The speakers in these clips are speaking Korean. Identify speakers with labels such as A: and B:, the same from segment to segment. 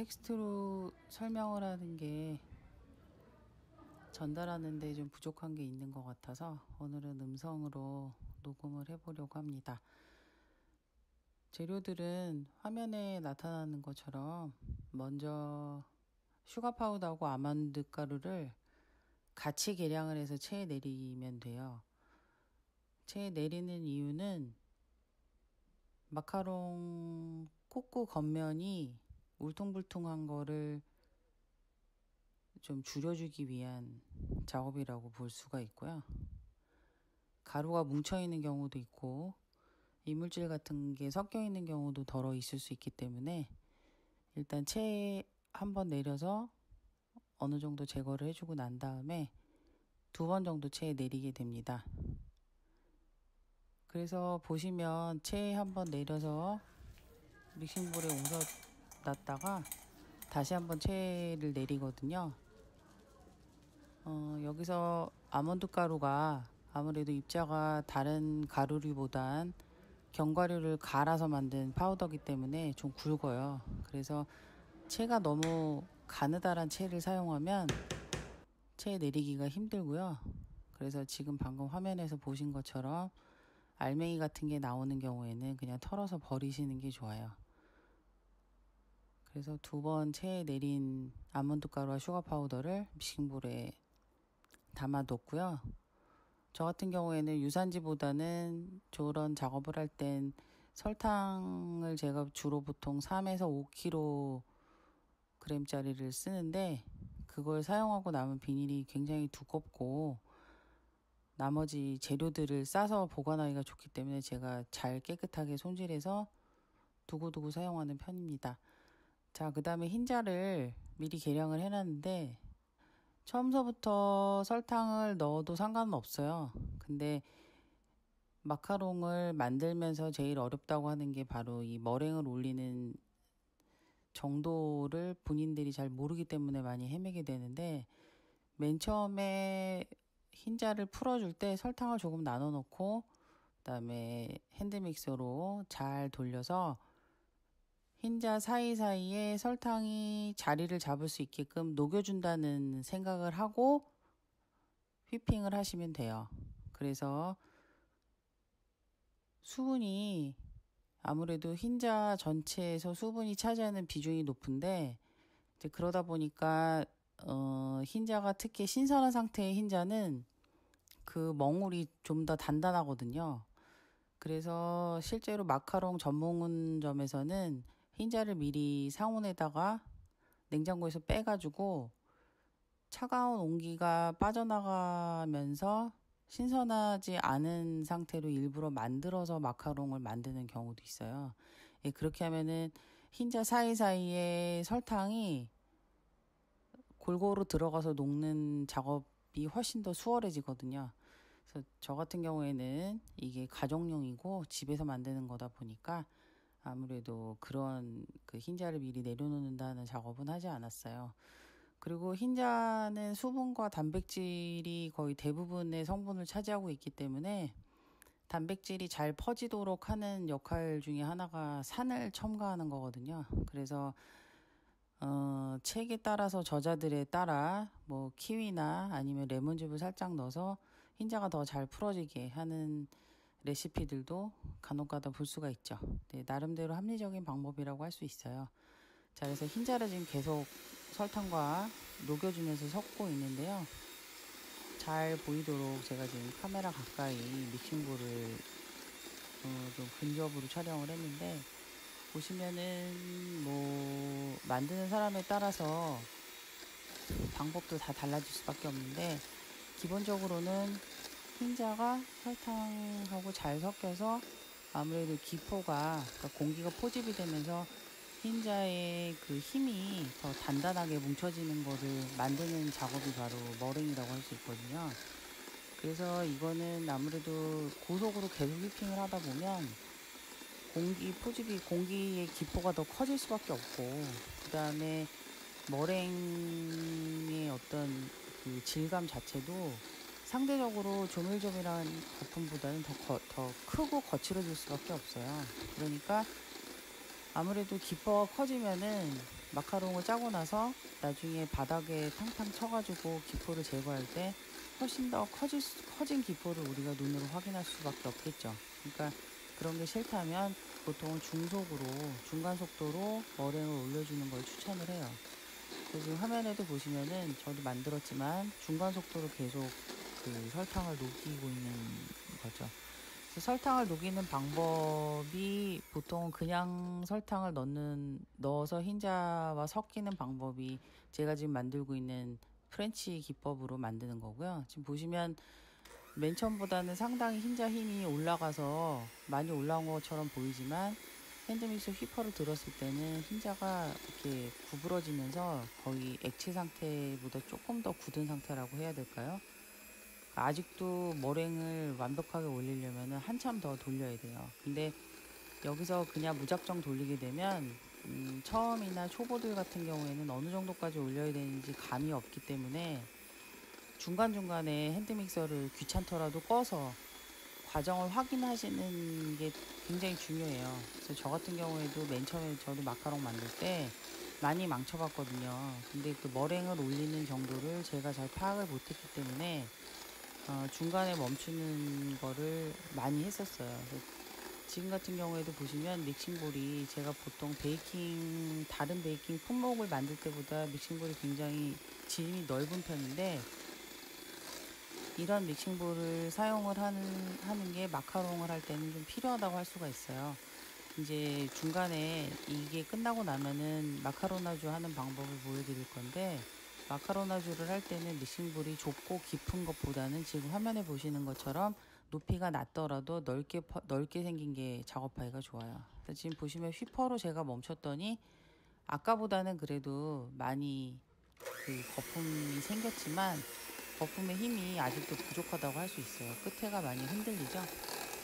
A: 텍스트로 설명을 하는 게 전달하는데 좀 부족한 게 있는 것 같아서 오늘은 음성으로 녹음을 해보려고 합니다. 재료들은 화면에 나타나는 것처럼 먼저 슈가 파우더하고 아몬드 가루를 같이 계량을 해서 체에 내리면 돼요. 체에 내리는 이유는 마카롱 코코 겉면이 울퉁불퉁한 거를 좀 줄여주기 위한 작업이라고 볼 수가 있고요. 가루가 뭉쳐있는 경우도 있고 이물질 같은 게 섞여 있는 경우도 덜어 있을 수 있기 때문에 일단 체에 한번 내려서 어느 정도 제거를 해주고 난 다음에 두 번 정도 체에 내리게 됩니다. 그래서 보시면 체에 한번 내려서 믹싱볼에 옮겨 놨다가 다시 한번 체를 내리거든요. 어, 여기서 아몬드 가루가 아무래도 입자가 다른 가루류보단 견과류를 갈아서 만든 파우더기 때문에 좀 굵어요. 그래서 체가 너무 가느다란 체를 사용하면 체에 내리기가 힘들고요. 그래서 지금 방금 화면에서 보신 것처럼 알맹이 같은 게 나오는 경우에는 그냥 털어서 버리시는 게 좋아요. 그래서 두 번 체에 내린 아몬드 가루와 슈가 파우더를 믹싱볼에 담아 놓고요. 저 같은 경우에는 유산지보다는 저런 작업을 할 땐 설탕을 제가 주로 보통 3에서 5kg짜리를 쓰는데 그걸 사용하고 남은 비닐이 굉장히 두껍고 나머지 재료들을 싸서 보관하기가 좋기 때문에 제가 잘 깨끗하게 손질해서 두고두고 사용하는 편입니다. 자, 그 다음에 흰자를 미리 계량을 해놨는데 처음서부터 설탕을 넣어도 상관은 없어요. 근데 마카롱을 만들면서 제일 어렵다고 하는 게 바로 이 머랭을 올리는 정도를 본인들이 잘 모르기 때문에 많이 헤매게 되는데 맨 처음에 흰자를 풀어줄 때 설탕을 조금 나눠 놓고 그 다음에 핸드믹서로 잘 돌려서 흰자 사이사이에 설탕이 자리를 잡을 수 있게끔 녹여준다는 생각을 하고 휘핑을 하시면 돼요. 그래서 수분이 아무래도 흰자 전체에서 수분이 차지하는 비중이 높은데 이제 그러다 보니까 어 흰자가 특히 신선한 상태의 흰자는 그 멍울이 좀 더 단단하거든요. 그래서 실제로 마카롱 전문점에서는 흰자를 미리 상온에다가 냉장고에서 빼가지고 차가운 온기가 빠져나가면서 신선하지 않은 상태로 일부러 만들어서 마카롱을 만드는 경우도 있어요. 예, 그렇게 하면은 흰자 사이사이에 설탕이 골고루 들어가서 녹는 작업이 훨씬 더 수월해지거든요. 그래서 저 같은 경우에는 이게 가정용이고 집에서 만드는 거다 보니까 아무래도 그런 그 흰자를 미리 내려놓는다는 작업은 하지 않았어요. 그리고 흰자는 수분과 단백질이 거의 대부분의 성분을 차지하고 있기 때문에 단백질이 잘 퍼지도록 하는 역할 중에 하나가 산을 첨가하는 거거든요. 그래서 어, 책에 따라서 저자들에 따라 뭐 키위나 아니면 레몬즙을 살짝 넣어서 흰자가 더 잘 풀어지게 하는 레시피들도 간혹가다 볼 수가 있죠. 네, 나름대로 합리적인 방법이라고 할 수 있어요. 자, 그래서 흰자를 지금 계속 설탕과 녹여주면서 섞고 있는데요. 잘 보이도록 제가 지금 카메라 가까이 믹싱볼을 어, 좀 근접으로 촬영을 했는데 보시면은 뭐 만드는 사람에 따라서 방법도 다 달라질 수밖에 없는데 기본적으로는 흰자가 설탕하고 잘 섞여서 아무래도 기포가 그러니까 공기가 포집이 되면서 흰자의 그 힘이 더 단단하게 뭉쳐지는 거를 만드는 작업이 바로 머랭이라고 할 수 있거든요. 그래서 이거는 아무래도 고속으로 계속 휘핑을 하다 보면 공기 포집이 공기의 기포가 더 커질 수밖에 없고 그 다음에 머랭의 어떤 그 질감 자체도 상대적으로 조밀조밀한 거품보다는 더, 거, 더 크고 거칠어질 수밖에 없어요. 그러니까 아무래도 기포가 커지면은 마카롱을 짜고 나서 나중에 바닥에 탕탕 쳐가지고 기포를 제거할 때 훨씬 더 커질 수- 커진 기포를 우리가 눈으로 확인할 수밖에 없겠죠. 그러니까 그런 게 싫다면 보통 중속으로 중간 속도로 머랭을 올려주는 걸 추천을 해요. 그래서 지금 화면에도 보시면은 저도 만들었지만 중간 속도로 계속 그 설탕을 녹이고 있는 거죠. 설탕을 녹이는 방법이 보통 그냥 설탕을 넣는 넣어서 흰자와 섞이는 방법이 제가 지금 만들고 있는 프렌치 기법으로 만드는 거고요. 지금 보시면 맨 처음보다는 상당히 흰자 힘이 올라가서 많이 올라온 것처럼 보이지만 핸드믹스 휘퍼를 들었을 때는 흰자가 이렇게 구부러지면서 거의 액체 상태보다 조금 더 굳은 상태라고 해야 될까요? 아직도 머랭을 완벽하게 올리려면 한참 더 돌려야 돼요. 근데 여기서 그냥 무작정 돌리게 되면 음, 처음이나 초보들 같은 경우에는 어느 정도까지 올려야 되는지 감이 없기 때문에 중간중간에 핸드믹서를 귀찮더라도 꺼서 과정을 확인하시는 게 굉장히 중요해요. 그래서 저 같은 경우에도 맨 처음에 저도 마카롱 만들 때 많이 망쳐봤거든요. 근데 그 머랭을 올리는 정도를 제가 잘 파악을 못했기 때문에 어, 중간에 멈추는 거를 많이 했었어요. 지금 같은 경우에도 보시면 믹싱볼이 제가 보통 베이킹 다른 베이킹 품목을 만들 때보다 믹싱볼이 굉장히 지름이 넓은 편인데 이런 믹싱볼을 사용을 하는 하는 게 마카롱을 할 때는 좀 필요하다고 할 수가 있어요. 이제 중간에 이게 끝나고 나면은 마카로나주 하는 방법을 보여드릴 건데 마카로나주를 할 때는 믹싱볼이 좁고 깊은 것보다는 지금 화면에 보시는 것처럼 높이가 낮더라도 넓게 퍼- 넓게 생긴 게 작업하기가 좋아요. 지금 보시면 휘퍼로 제가 멈췄더니 아까보다는 그래도 많이 그 거품이 생겼지만 거품의 힘이 아직도 부족하다고 할 수 있어요. 끝에가 많이 흔들리죠.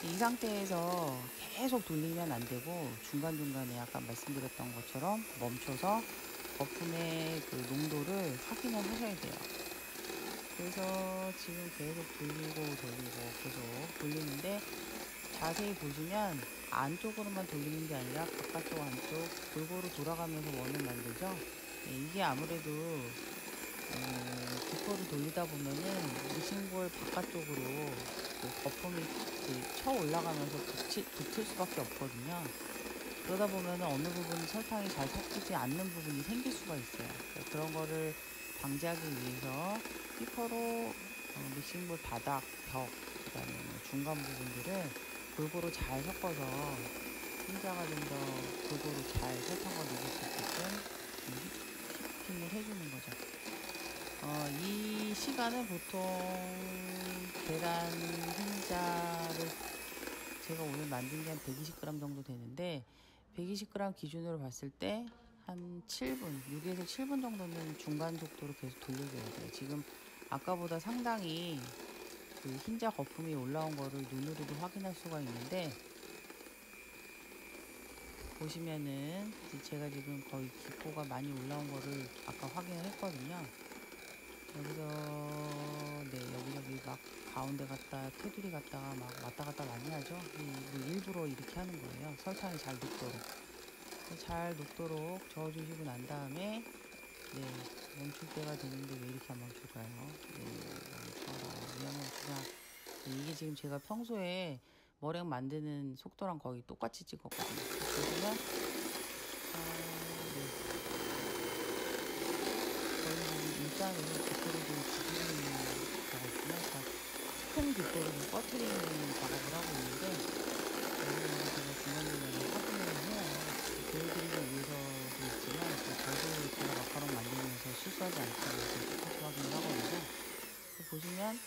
A: 이 상태에서 계속 돌리면 안 되고 중간중간에 아까 말씀드렸던 것처럼 멈춰서 거품의 그 농도를 확인을 하셔야 돼요. 그래서 지금 계속 돌리고 돌리고 계속 돌리는데 자세히 보시면 안쪽으로만 돌리는 게 아니라 바깥쪽 안쪽 골고루 돌아가면서 원을 만들죠. 네, 이게 아무래도 어, 기포를 돌리다 보면은 믹싱볼 바깥쪽으로 그 거품이 그 쳐 올라가면서 붙이, 붙을 수밖에 없거든요. 그러다 보면 어느 부분 설탕이 잘 섞이지 않는 부분이 생길 수가 있어요. 그런 거를 방지하기 위해서 휘퍼로 어, 믹싱볼 바닥, 벽, 그다음에 뭐 중간 부분들을 골고루 잘 섞어서 흰자가 좀 더 골고루 잘 설탕과 녹을 수 있게끔 휘핑을 해주는 거죠. 어, 이 시간은 보통 계란 흰자를 제가 오늘 만든 게 한 120g 정도 되는데 120g 기준으로 봤을 때 한 7분, 6에서 7분 정도는 중간 속도로 계속 돌려줘야 돼요. 지금 아까보다 상당히 그 흰자 거품이 올라온 거를 눈으로도 확인할 수가 있는데 보시면은 제가 지금 거의 기포가 많이 올라온 거를 아까 확인을 했거든요. 여기서 네 여기 저기 막 가운데 갔다 테두리 갔다가 막 왔다 갔다 많이 하죠. 일부러 이렇게 하는 거예요. 설탕이 잘 녹도록 잘 녹도록 저어주시고 난 다음에 네 멈출 때가 되는데 왜 이렇게 안 멈출까요? 네 멈춰라 왜냐면 그냥 네, 이게 지금 제가 평소에 머랭 만드는 속도랑 거의 똑같이 찍었거든요. 보시면 아, 네. 거의 일단은 깃돌을 좀 죽이는 작업이나 그러니까 좀 꺼트리는 작업을 하고 있는데 여기는 제가 중간중간에 확인을 해요. 보여드리기 위해서도 있지만 또 저도 제가 마카롱 만들면서 실수하지 않도록 좀 똑같이 확인을 하거든요. 보시면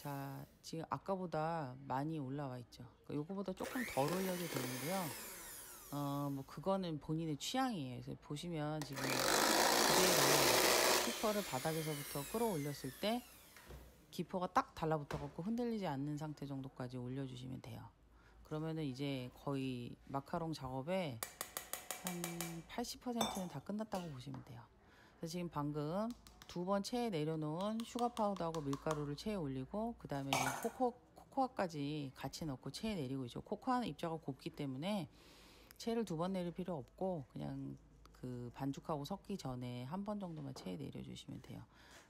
A: 자 지금 아까보다 많이 올라와 있죠. 그러니까 요거보다 조금 덜 올려도 되는데요. 어 뭐 그거는 본인의 취향이에요. 그래서 보시면 지금 그대로 스피커를 바닥에서부터 끌어올렸을 때 기포가 딱 달라붙어 갖고 흔들리지 않는 상태 정도까지 올려주시면 돼요. 그러면은 이제 거의 마카롱 작업에 한 80%는 다 끝났다고 보시면 돼요. 그래서 지금 방금 두 번 체에 내려놓은 슈가 파우더하고 밀가루를 체에 올리고 그 다음에 코코 코코아까지 같이 넣고 체에 내리고 있죠. 코코아는 입자가 곱기 때문에 체를 두 번 내릴 필요 없고 그냥 그 반죽하고 섞기 전에 한 번 정도만 체에 내려주시면 돼요.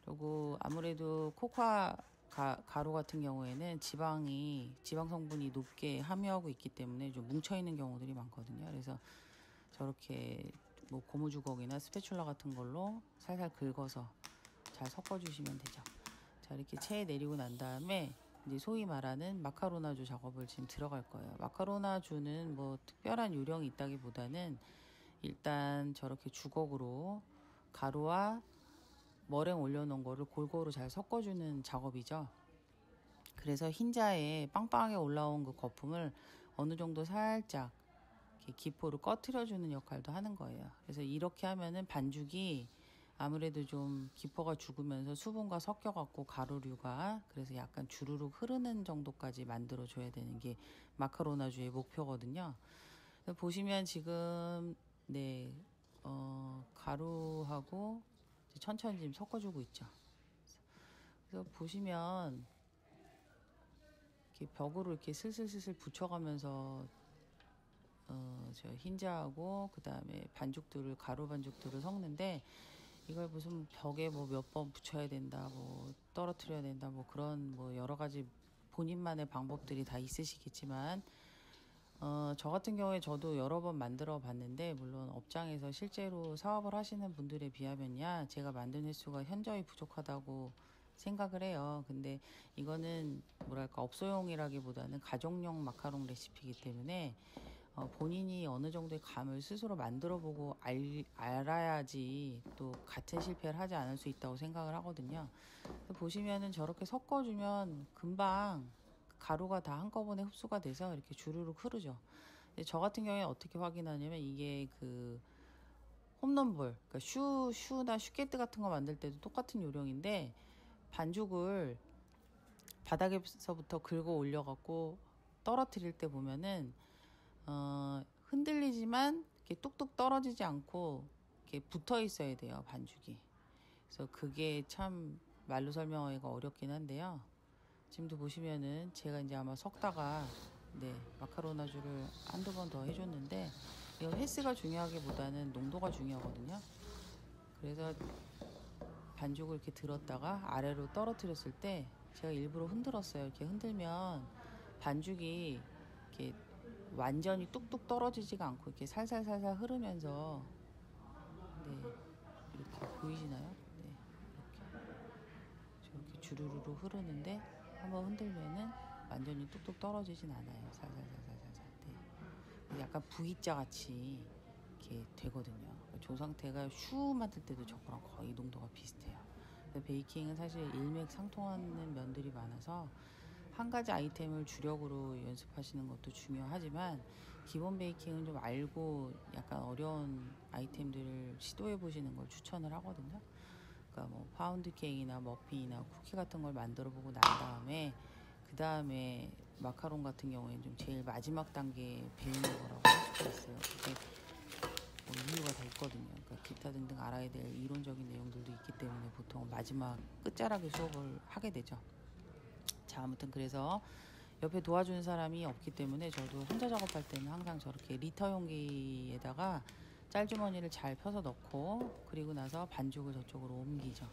A: 그리고 아무래도 코코아 가, 가루 같은 경우에는 지방이 지방 성분이 높게 함유하고 있기 때문에 좀 뭉쳐 있는 경우들이 많거든요. 그래서 저렇게 뭐 고무 주걱이나 스패츌라 같은 걸로 살살 긁어서 잘 섞어 주시면 되죠. 자 이렇게 체에 내리고 난 다음에 이제 소위 말하는 마카로나주 작업을 지금 들어갈 거예요. 마카로나주는 뭐 특별한 요령이 있다기보다는 일단 저렇게 주걱으로 가루와 머랭 올려놓은 거를 골고루 잘 섞어주는 작업이죠. 그래서 흰자에 빵빵하게 올라온 그 거품을 어느 정도 살짝 기포를 꺼트려주는 역할도 하는 거예요. 그래서 이렇게 하면은 반죽이 아무래도 좀 기포가 죽으면서 수분과 섞여갖고 가루류가 그래서 약간 주르륵 흐르는 정도까지 만들어줘야 되는 게 마카로나주의 목표거든요. 보시면 지금 네 어, 가루하고 천천히 지금 섞어주고 있죠. 그래서 보시면 이렇게 벽으로 이렇게 슬슬슬슬 붙여가면서 어, 저 흰자하고 그 다음에 반죽들을 가루 반죽들을 섞는데 이걸 무슨 벽에 뭐 몇 번 붙여야 된다, 뭐 떨어뜨려야 된다, 뭐 그런 뭐 여러 가지 본인만의 방법들이 다 있으시겠지만 어, 저 같은 경우에 저도 여러 번 만들어 봤는데, 물론 업장에서 실제로 사업을 하시는 분들에 비하면야 제가 만든 횟수가 현저히 부족하다고 생각을 해요. 근데 이거는 뭐랄까 업소용이라기보다는 가정용 마카롱 레시피이기 때문에 어, 본인이 어느 정도의 감을 스스로 만들어 보고 알, 알아야지 또 같은 실패를 하지 않을 수 있다고 생각을 하거든요. 보시면은 저렇게 섞어주면 금방 가루가 다 한꺼번에 흡수가 돼서 이렇게 주르륵 흐르죠. 저 같은 경우에 어떻게 확인하냐면 이게 그 홈런볼, 그러니까 슈, 슈나 슈게트 같은 거 만들 때도 똑같은 요령인데 반죽을 바닥에서부터 긁어 올려갖고 떨어뜨릴 때 보면은 어, 흔들리지만 이렇게 뚝뚝 떨어지지 않고 이렇게 붙어 있어야 돼요 반죽이. 그래서 그게 참 말로 설명하기가 어렵긴 한데요. 지금도 보시면은 제가 이제 아마 섞다가 네 마카로나주를 한두 번 더 해줬는데 이건 횟수가 중요하기보다는 농도가 중요하거든요. 그래서 반죽을 이렇게 들었다가 아래로 떨어뜨렸을 때 제가 일부러 흔들었어요. 이렇게 흔들면 반죽이 이렇게 완전히 뚝뚝 떨어지지가 않고 이렇게 살살살살 흐르면서 네 이렇게 보이시나요? 네 이렇게 저렇게 주르르르 흐르는데 한번 흔들면은 완전히 뚝뚝 떨어지진 않아요. 살살살살살살. 네. 약간 V자 같이 이렇게 되거든요. 조 상태가 슈 만들 때도 저거랑 거의 농도가 비슷해요. 베이킹은 사실 일맥상통하는 면들이 많아서 한 가지 아이템을 주력으로 연습하시는 것도 중요하지만 기본 베이킹은 좀 알고 약간 어려운 아이템들을 시도해 보시는 걸 추천을 하거든요. 그러니까 뭐 파운드 케이크나 머핀이나 쿠키 같은 걸 만들어 보고 난 다음에 그 다음에 마카롱 같은 경우에는 좀 제일 마지막 단계 배우는 거라고 있어요. 그게 뭐 이유가 다 있거든요. 그러니까 기타 등등 알아야 될 이론적인 내용들도 있기 때문에 보통 마지막 끝자락에 수업을 하게 되죠. 자, 아무튼 그래서 옆에 도와주는 사람이 없기 때문에 저도 혼자 작업할 때는 항상 저렇게 리터 용기에다가 짤주머니를 잘 펴서 넣고 그리고 나서 반죽을 저쪽으로 옮기죠.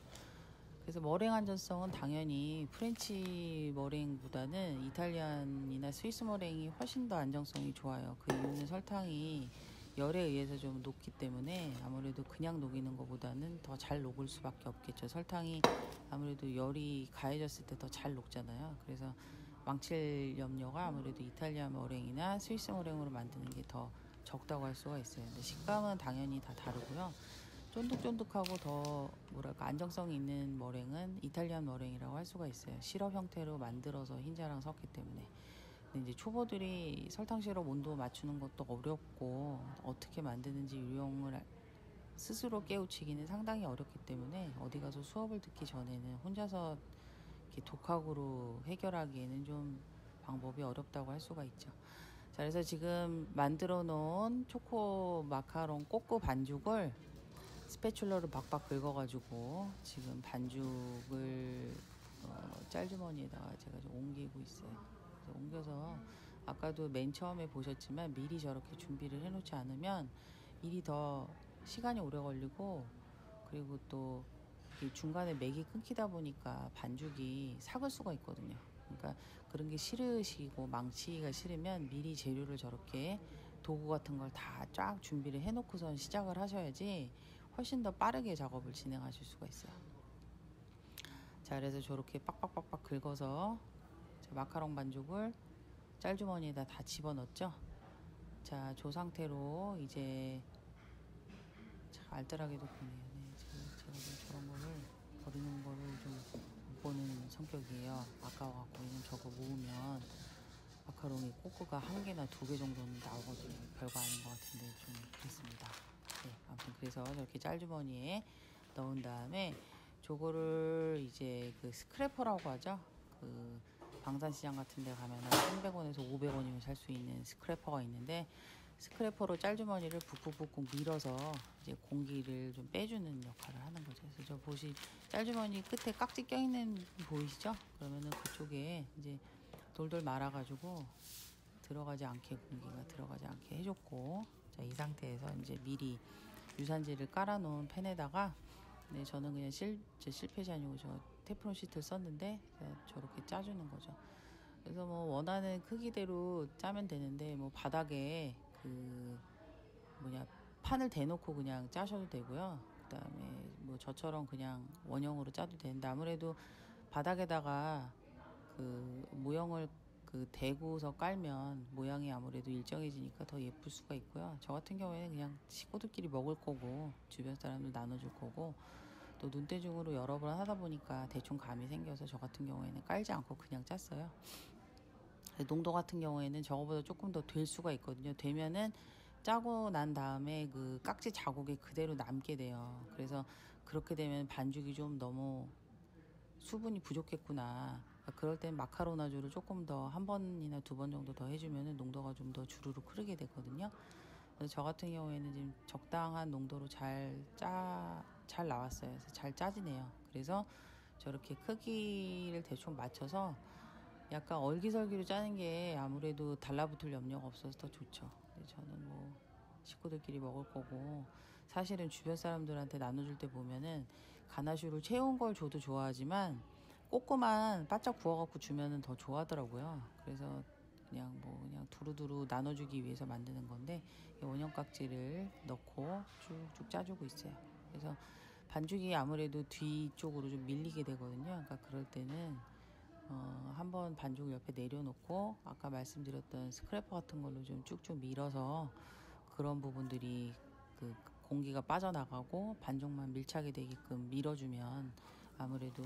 A: 그래서 머랭 안전성은 당연히 프렌치 머랭보다는 이탈리안이나 스위스 머랭이 훨씬 더 안정성이 좋아요. 그 이유는 설탕이 열에 의해서 좀 녹기 때문에 아무래도 그냥 녹이는 것보다는 더 잘 녹을 수밖에 없겠죠. 설탕이 아무래도 열이 가해졌을 때 더 잘 녹잖아요. 그래서 망칠 염려가 아무래도 이탈리아 머랭이나 스위스 머랭으로 만드는 게 더 적다고 할 수가 있어요. 근데 식감은 당연히 다 다르고요. 쫀득쫀득하고 더 뭐랄까 안정성 있는 머랭은 이탈리안 머랭이라고 할 수가 있어요. 시럽 형태로 만들어서 흰자랑 섞기 때문에. 근데 이제 초보들이 설탕 시럽 온도 맞추는 것도 어렵고 어떻게 만드는지 유형을 스스로 깨우치기는 상당히 어렵기 때문에 어디 가서 수업을 듣기 전에는 혼자서 이렇게 독학으로 해결하기에는 좀 방법이 어렵다고 할 수가 있죠. 자, 그래서 지금 만들어 놓은 초코 마카롱 꼬끄 반죽을 스패츌러를 박박 긁어가지고 지금 반죽을 어, 짤주머니에다가 제가 좀 옮기고 있어요. 옮겨서 아까도 맨 처음에 보셨지만 미리 저렇게 준비를 해놓지 않으면 일이 더 시간이 오래 걸리고 그리고 또이 중간에 맥이 끊기다 보니까 반죽이 삭을 수가 있거든요. 그러니까 그런 게 싫으시고 망치기가 싫으면 미리 재료를 저렇게 도구 같은 걸 다 쫙 준비를 해놓고선 시작을 하셔야지 훨씬 더 빠르게 작업을 진행하실 수가 있어요. 자, 그래서 저렇게 빡빡빡빡 긁어서 자, 마카롱 반죽을 짤주머니에다 다 집어넣었죠. 자, 저 상태로 이제 참 알뜰하게도 보네요. 네, 제가, 제가 좀 저런 거를 버리는 거를 보는 성격이에요. 아까워갖고 왜냐면 저거 모으면 마카롱이 coque가 한 개나 두 개 정도는 나오거든요. 별거 아닌 것 같은데 좀 그랬습니다. 네, 아무튼 그래서 저렇게 짤주머니에 넣은 다음에 저거를 이제 그 스크래퍼라고 하죠. 그 방산시장 같은 데 가면은 300원에서 500원이면 살 수 있는 스크래퍼가 있는데 스크래퍼로 짤주머니를 푹푹푹푹 밀어서 이제 공기를 좀 빼주는 역할을 하는 거죠. 그래서 저 보시 짤주머니 끝에 깍지 껴있는 보이시죠? 그러면은 그쪽에 이제 돌돌 말아가지고 들어가지 않게 공기가 들어가지 않게 해줬고 자 이 상태에서 이제 미리 유산지를 깔아놓은 팬에다가 네 저는 그냥 실, 제 실패지 아니고 저 테프론 시트를 썼는데 저렇게 짜주는 거죠. 그래서 뭐 원하는 크기대로 짜면 되는데 뭐 바닥에 그 뭐냐 판을 대놓고 그냥 짜셔도 되고요. 그다음에 뭐 저처럼 그냥 원형으로 짜도 되는데 아무래도 바닥에다가 그 모형을 그 대고서 깔면 모양이 아무래도 일정해지니까 더 예쁠 수가 있고요. 저 같은 경우에는 그냥 식구들끼리 먹을 거고 주변 사람들 나눠줄 거고 또 눈대중으로 여러 번 하다 보니까 대충 감이 생겨서 저 같은 경우에는 깔지 않고 그냥 짰어요. 농도 같은 경우에는 저거보다 조금 더 될 수가 있거든요. 되면은 짜고 난 다음에 그 깍지 자국이 그대로 남게 돼요. 그래서 그렇게 되면 반죽이 좀 너무 수분이 부족했구나. 그럴 땐 마카로나주를 조금 더 한 번이나 두 번 정도 더 해주면 농도가 좀 더 주르륵 흐르게 되거든요. 그래서 저 같은 경우에는 지금 적당한 농도로 잘 짜, 잘 나왔어요. 그래서 잘 짜지네요. 그래서 저렇게 크기를 대충 맞춰서 약간 얼기설기로 짜는 게 아무래도 달라붙을 염려가 없어서 더 좋죠. 저는 뭐 식구들끼리 먹을 거고 사실은 주변 사람들한테 나눠줄 때 보면은 가나슈를 채운 걸 줘도 좋아하지만 꼬꼬만 바짝 구워갖고 주면은 더 좋아하더라고요. 그래서 그냥 뭐 그냥 두루두루 나눠주기 위해서 만드는 건데 원형 깍지를 넣고 쭉쭉 짜주고 있어요. 그래서 반죽이 아무래도 뒤쪽으로 좀 밀리게 되거든요. 그러니까 그럴 때는 어, 한번 반죽을 옆에 내려놓고 아까 말씀드렸던 스크래퍼 같은 걸로 좀 쭉쭉 밀어서 그런 부분들이 그 공기가 빠져나가고 반죽만 밀착이 되게끔 밀어주면 아무래도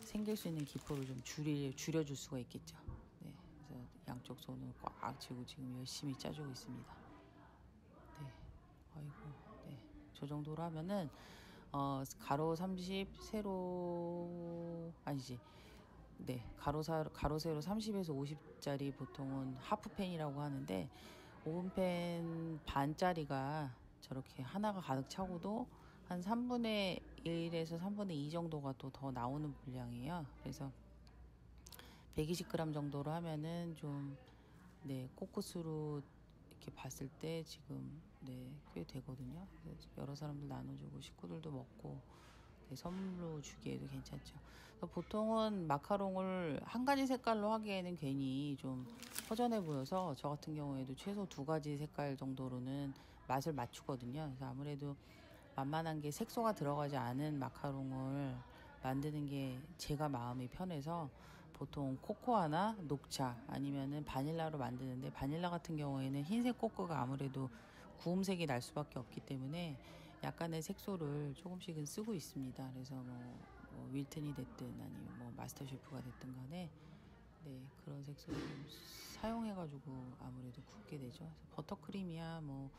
A: 생길 수 있는 기포를 좀 줄이, 줄여줄 수가 있겠죠. 네, 그래서 양쪽 손을 꽉 쥐고 지금 열심히 짜주고 있습니다. 네, 아이고, 네, 저 정도로 하면은 어, 가로 30, 세로 아니지. 네, 가로 사 가로 세로 30에서 50짜리 보통은 하프펜이라고 하는데 오븐펜 반짜리가 저렇게 하나가 가득 차고도 한 3분의 1에서 3분의 2 정도가 또 더 나오는 분량이에요. 그래서 120g 정도로 하면은 좀, 네, 코코스로 이렇게 봤을 때 지금, 네, 꽤 되거든요. 여러 사람들 나눠주고 식구들도 먹고, 네, 선물로 주기에도 괜찮죠. 보통은 마카롱을 한 가지 색깔로 하기에는 괜히 좀 허전해 보여서 저 같은 경우에도 최소 두 가지 색깔 정도로는 맛을 맞추거든요. 그래서 아무래도 만만한 게 색소가 들어가지 않은 마카롱을 만드는 게 제가 마음이 편해서 보통 코코아나 녹차 아니면은 바닐라로 만드는데 바닐라 같은 경우에는 흰색 코코가 아무래도 구음색이 날 수밖에 없기 때문에 약간의 색소를 조금씩은 쓰고 있습니다. 그래서 뭐, 뭐 윌튼이 됐든 아니면 뭐 마스터 셰프가 됐든 간에 네 그런 색소를 좀 사용해가지고 아무래도 굽게 되죠. 버터크림이야 뭐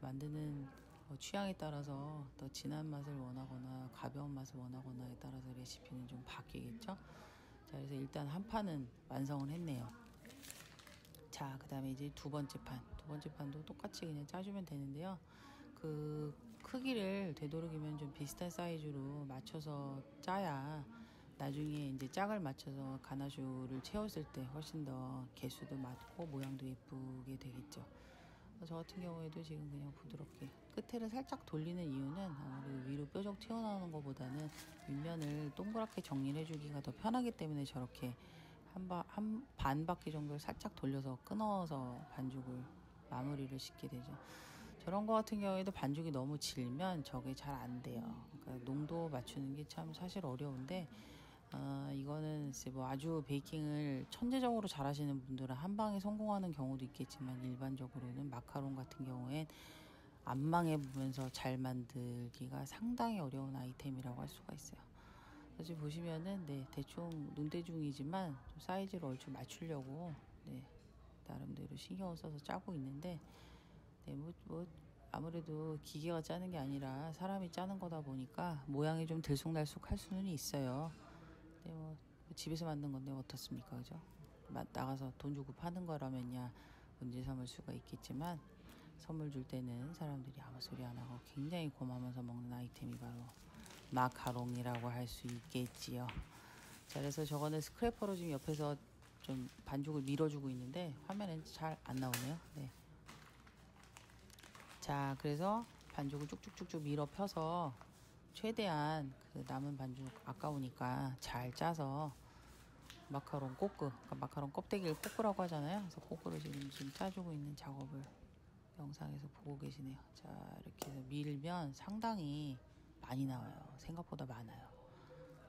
A: 만드는 뭐 취향에 따라서 더 진한 맛을 원하거나 가벼운 맛을 원하거나에 따라서 레시피는 좀 바뀌겠죠. 자, 그래서 일단 한 판은 완성을 했네요. 자, 그 다음에 이제 두 번째 판. 두 번째 판도 똑같이 그냥 짜주면 되는데요. 그 크기를 되도록이면 좀 비슷한 사이즈로 맞춰서 짜야 나중에 이제 짝을 맞춰서 가나슈를 채웠을 때 훨씬 더 개수도 맞고 모양도 예쁘게 되겠죠. 저 같은 경우에도 지금 그냥 부드럽게 끝에를 살짝 돌리는 이유는 위로 뾰족 튀어나오는 것보다는 윗면을 동그랗게 정리를 해주기가 더 편하기 때문에 저렇게 한, 바, 한 반 바퀴 정도를 살짝 돌려서 끊어서 반죽을 마무리를 짓게 되죠. 저런 거 같은 경우에도 반죽이 너무 질면 저게 잘 안 돼요. 그러니까 농도 맞추는 게 참 사실 어려운데 어, 이거는 뭐 아주 베이킹을 천재적으로 잘하시는 분들은 한 방에 성공하는 경우도 있겠지만 일반적으로는 마카롱 같은 경우엔 안 망해 보면서 잘 만들기가 상당히 어려운 아이템이라고 할 수가 있어요. 그래서 보시면은 네 대충 눈대중이지만 좀 사이즈를 얼추 맞추려고 네 나름대로 신경을 써서 짜고 있는데 네 뭐 뭐 아무래도 기계가 짜는 게 아니라 사람이 짜는 거다 보니까 모양이 좀 들쑥날쑥할 수는 있어요. 네, 뭐 집에서 만든 건데 어떻습니까, 그죠? 나가서 돈 주고 파는 거라면야 문제 삼을 수가 있겠지만 선물 줄 때는 사람들이 아무 소리 안 하고 굉장히 고마면서 먹는 아이템이 바로 마카롱이라고 할 수 있겠지요. 자, 그래서 저거는 스크래퍼로 지금 옆에서 좀 반죽을 밀어주고 있는데 화면엔 잘 안 나오네요. 네. 자, 그래서 반죽을 쭉쭉쭉쭉 밀어 펴서 최대한 그 남은 반죽 아까우니까 잘 짜서 마카롱 꼬끄, 그러니까 마카롱 껍데기를 꼬끄라고 하잖아요. 그래서 꼬끄를 지금 지금 짜주고 있는 작업을 영상에서 보고 계시네요. 자, 이렇게 해서 밀면 상당히 많이 나와요. 생각보다 많아요.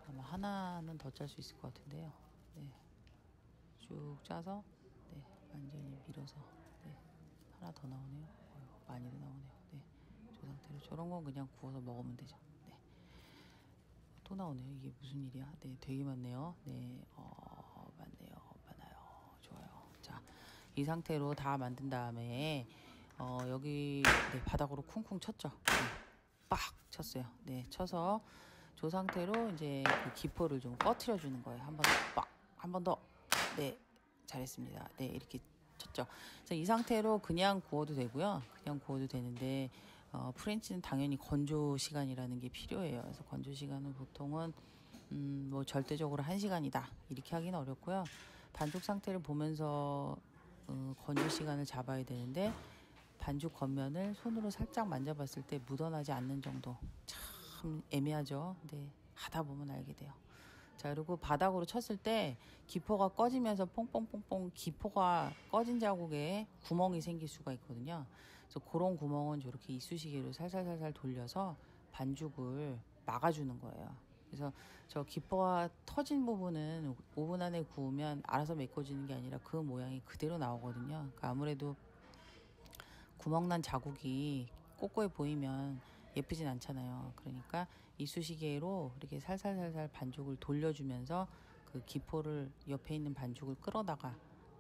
A: 아마 하나는 더 짤 수 있을 것 같은데요. 네. 쭉 짜서 네, 완전히 밀어서 네. 하나 더 나오네요. 많이도 나오네요. 네. 저 상태로 저런 건 그냥 구워서 먹으면 되죠. 또 나오네요. 이게 무슨 일이야? 네, 되게 많네요. 네, 어, 많네요. 많아요. 좋아요. 자, 이 상태로 다 만든 다음에 어, 여기 네, 바닥으로 쿵쿵 쳤죠. 네, 빡 쳤어요. 네, 쳐서 저 상태로 이제 그 기포를 좀 꺼트려 주는 거예요. 한 번 더, 빡, 한 번 더. 네, 잘했습니다. 네, 이렇게 쳤죠. 그래서 이 상태로 그냥 구워도 되고요. 그냥 구워도 되는데 어, 프렌치는 당연히 건조 시간이라는 게 필요해요. 그래서 건조 시간은 보통은 음, 뭐 절대적으로 한 시간이다 이렇게 하기는 어렵고요. 반죽 상태를 보면서 어, 건조 시간을 잡아야 되는데 반죽 겉면을 손으로 살짝 만져봤을 때 묻어나지 않는 정도 참 애매하죠. 네, 하다 보면 알게 돼요. 자 그리고 바닥으로 쳤을 때 기포가 꺼지면서 뽕뽕뽕뽕 기포가 꺼진 자국에 구멍이 생길 수가 있거든요. 그래서 그런 구멍은 저렇게 이쑤시개로 살살살살 돌려서 반죽을 막아주는 거예요. 그래서 저 기포가 터진 부분은 오븐 안에 구우면 알아서 메꿔지는 게 아니라 그 모양이 그대로 나오거든요. 그러니까 아무래도 구멍난 자국이 꼬꼬해 보이면 예쁘진 않잖아요. 그러니까 이쑤시개로 이렇게 살살살살 반죽을 돌려주면서 그 기포를 옆에 있는 반죽을 끌어다가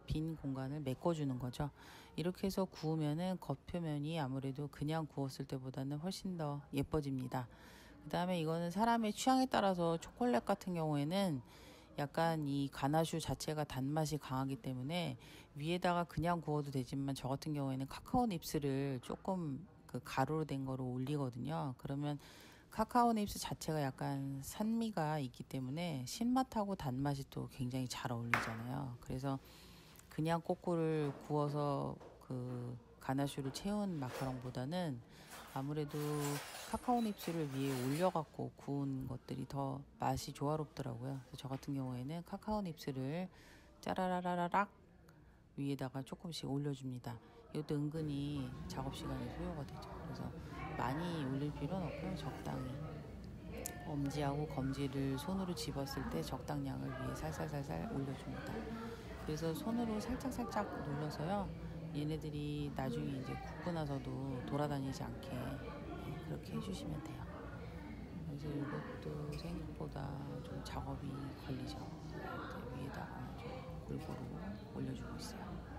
A: 빈 공간을 메꿔주는 거죠. 이렇게 해서 구우면은 겉표면이 아무래도 그냥 구웠을 때보다는 훨씬 더 예뻐집니다. 그 다음에 이거는 사람의 취향에 따라서 초콜릿 같은 경우에는 약간 이 가나슈 자체가 단맛이 강하기 때문에 위에다가 그냥 구워도 되지만 저 같은 경우에는 카카오 닙스를 조금 그 가루로 된 거로 올리거든요. 그러면 카카오 닙스 자체가 약간 산미가 있기 때문에 신맛하고 단맛이 또 굉장히 잘 어울리잖아요. 그래서 그냥 꼬꼬를 구워서 그 가나슈를 채운 마카롱보다는 아무래도 카카오 닙스를 위에 올려갖고 구운 것들이 더 맛이 조화롭더라고요. 그래서 저 같은 경우에는 카카오 닙스를 짜라라라락 위에다가 조금씩 올려줍니다. 이것도 은근히 작업 시간이 소요가 되죠. 그래서 많이 올릴 필요는 없고요. 적당히 엄지하고 검지를 손으로 집었을 때 적당량을 위에 살살살살 올려줍니다. 그래서 손으로 살짝살짝 눌러서요. 얘네들이 나중에 이제 굽고 나서도 돌아다니지 않게 그렇게 해주시면 돼요. 그래서 이것도 생각보다 좀 작업이 걸리죠. 위에다가 좀 골고루 올려주고 있어요.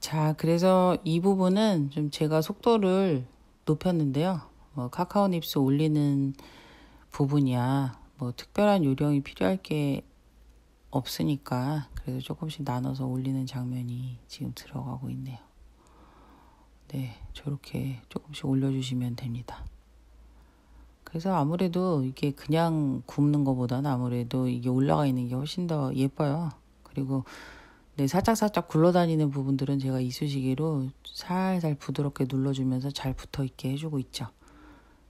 A: 자, 그래서 이 부분은 좀 제가 속도를 높였는데요. 뭐 카카오 닙스 올리는 부분이야. 뭐 특별한 요령이 필요할 게 없으니까 그래서 조금씩 나눠서 올리는 장면이 지금 들어가고 있네요. 네, 저렇게 조금씩 올려주시면 됩니다. 그래서 아무래도 이게 그냥 굽는 것보다는 아무래도 이게 올라가 있는 게 훨씬 더 예뻐요. 그리고 네, 살짝살짝 굴러다니는 부분들은 제가 이쑤시개로 살살 부드럽게 눌러주면서 잘 붙어 있게 해주고 있죠.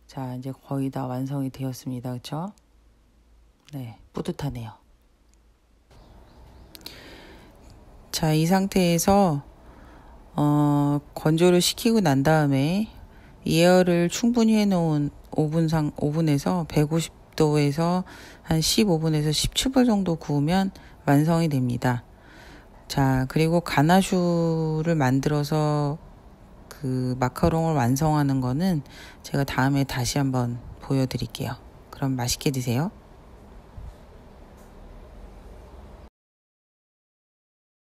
A: 자, 이제 거의 다 완성이 되었습니다. 그쵸? 네, 뿌듯하네요. 자, 이 상태에서 어, 건조를 시키고 난 다음에 예열을 충분히 해놓은 오븐 상, 오븐에서 150도에서 한 15분에서 17분 정도 구우면 완성이 됩니다. 자, 그리고 가나슈를 만들어서 그 마카롱을 완성하는 거는 제가 다음에 다시 한번 보여드릴게요. 그럼 맛있게 드세요.